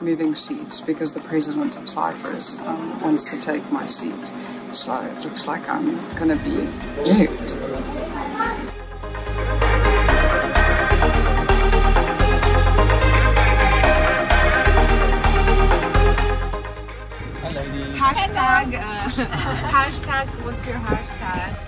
moving seats because the president of Cyprus um, wants to take my seat. So it looks like I'm going to be moved. Hashtag, uh, hashtag, what's your hashtag?